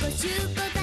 But you but